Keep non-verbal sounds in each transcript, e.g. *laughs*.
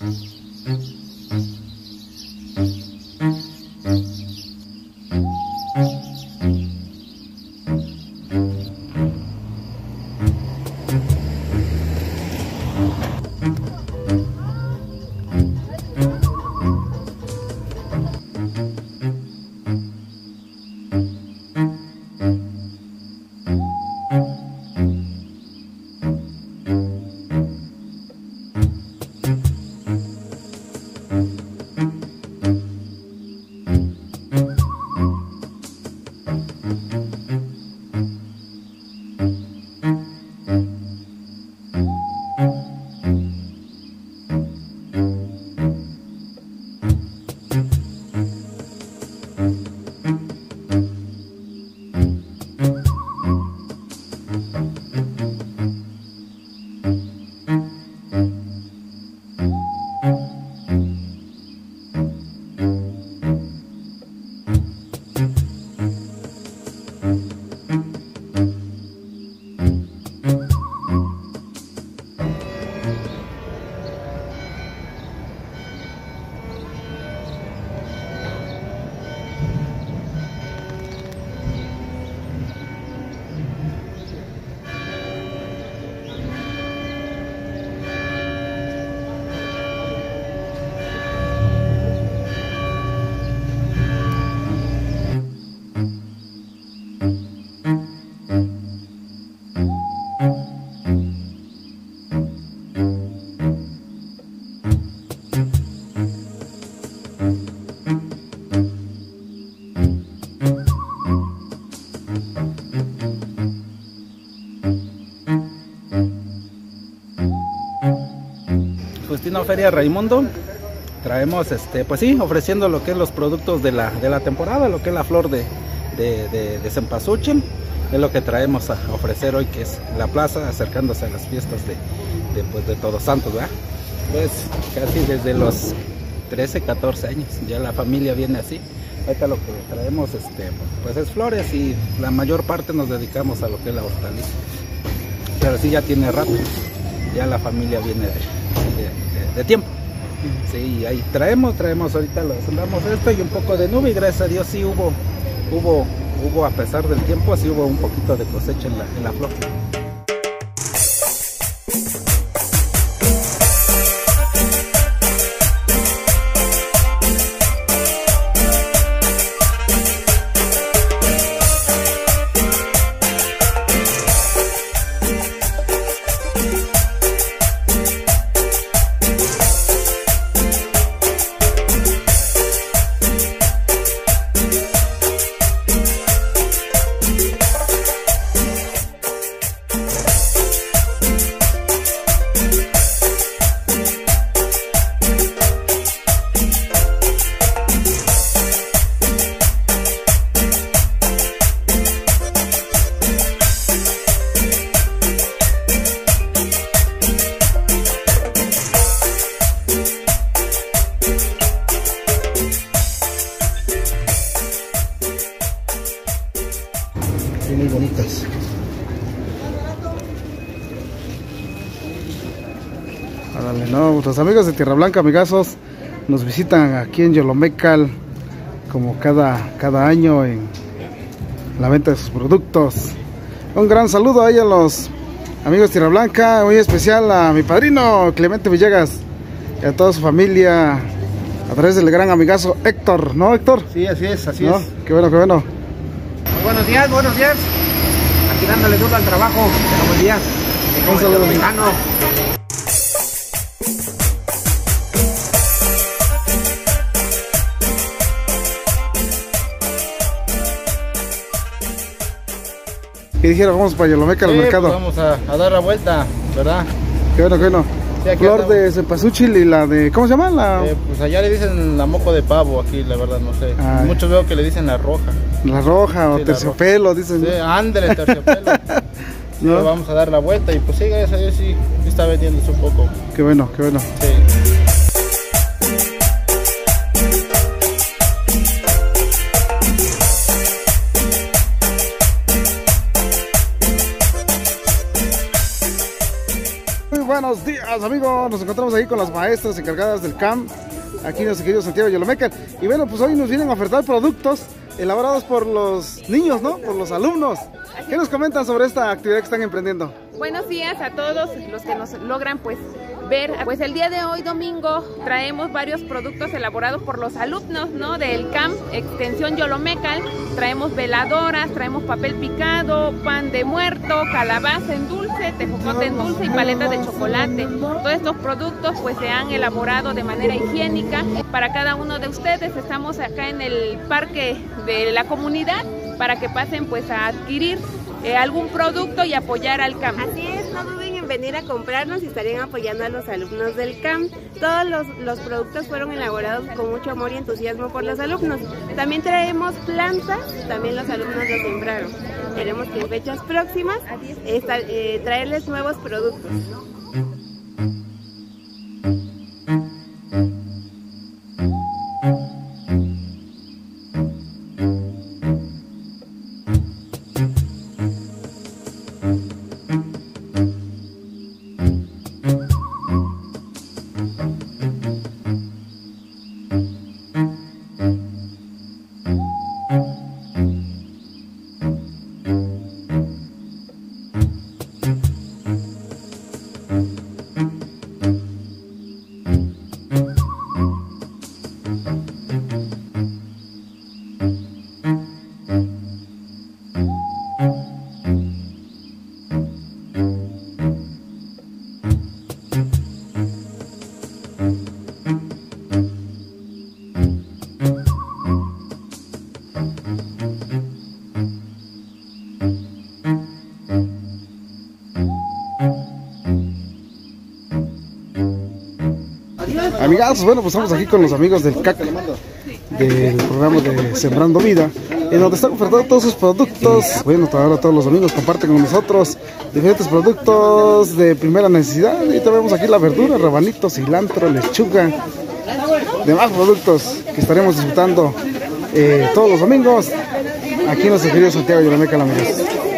Mm-hmm. Justino Feria Raimundo. Traemos este pues sí ofreciendo lo que es los productos de la, de la temporada lo que es la flor de, de, de, de cempasúchil. Es lo que traemos a ofrecer hoy que es la plaza acercándose a las fiestas de, de, pues, de Todos Santos ¿verdad? pues casi desde los 13 14 años ya la familia viene así. Ahorita lo que traemos este pues es flores y la mayor parte nos dedicamos a lo que es la hortaliza. Pero sí ya tiene rato ya la familia viene de, de, tiempo Sí, ahí traemos, traemos ahorita lo andamos esto y un poco de nube y gracias a Dios sí hubo, hubo, hubo a pesar del tiempo, sí hubo un poquito de cosecha en la, en la flor. Sí, muy bonitas. Árale, no, nuestros amigos de Tierra Blanca, amigazos, nos visitan aquí en Yolomecal como cada, cada año en la venta de sus productos. Un gran saludo ahí a los amigos de Tierra Blanca, muy especial a mi padrino Clemente Villegas y a toda su familia a través del gran amigazo Héctor, ¿no Héctor? Sí, así es, así ¿No? es. Qué bueno, qué bueno. Muy buenos días, buenos días. Aquí dándole duro al trabajo. Pero buen día. Un saludo. mexicano. ¿Qué dijeron? Vamos para Yolomeca al Sí, mercado. pues vamos a, a dar la vuelta, ¿verdad? Qué bueno, qué bueno. Sí, Flor andamos. de cempasúchil y la de. ¿Cómo se llama? La, Eh, pues allá le dicen la moco de pavo, aquí la verdad no sé. Ay. Muchos veo que le dicen la roja. la roja o Sí, terciopelo, dicen. Sí, ándale, *laughs* terciopelo. ¿No? Vamos a dar la vuelta y pues sí, gracias a Dios sí, está vendiéndose un poco. Qué bueno, qué bueno. Sí. Buenos días amigos. Nos encontramos aquí con las maestras encargadas del CAM, aquí nuestro querido Santiago Yolomeca. Y bueno, pues hoy nos vienen a ofertar productos elaborados por los niños, ¿no? Por los alumnos. ¿Qué nos comentan sobre esta actividad que están emprendiendo? Buenos días a todos los que nos logran pues ver. Pues el día de hoy, domingo, traemos varios productos elaborados por los alumnos ¿no? del CAMP Extensión Yolomecal. Traemos veladoras, traemos papel picado, pan de muerto, calabaza en dulce, tejocote en dulce y paletas de chocolate. Todos estos productos pues se han elaborado de manera higiénica para cada uno de ustedes. Estamos acá en el parque de la comunidad para que pasen pues a adquirir eh, algún producto y apoyar al CAMP. Así es, no venir a comprarnos y estarían apoyando a los alumnos del CAMP. Todos los, los, productos fueron elaborados con mucho amor y entusiasmo por los alumnos. También traemos plantas, también los alumnos los sembraron. Queremos que en fechas próximas eh, traerles nuevos productos. Amigazos, bueno, pues estamos aquí con los amigos del CAC, del programa de Sembrando Vida, en donde están ofertando todos sus productos. Bueno, ahora todos los amigos comparten con nosotros diferentes productos de primera necesidad. Y tenemos aquí la verdura, rabanitos, cilantro, lechuga, demás productos que estaremos disfrutando eh, todos los domingos aquí en querido Santiago Yolameca, la amigos.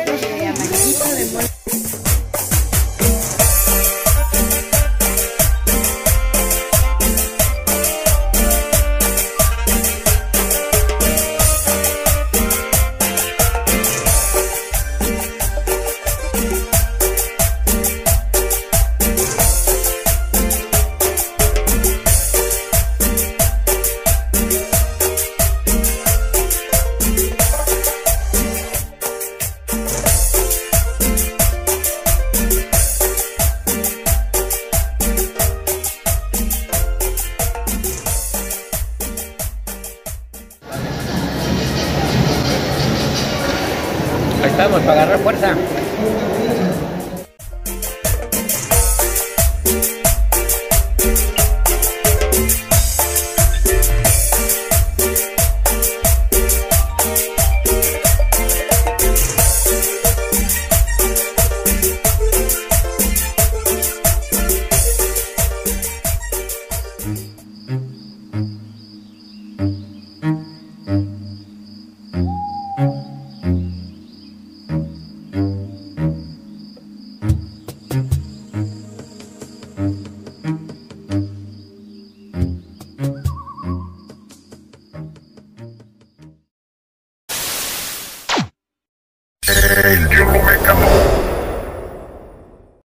estamos para agarrar fuerza.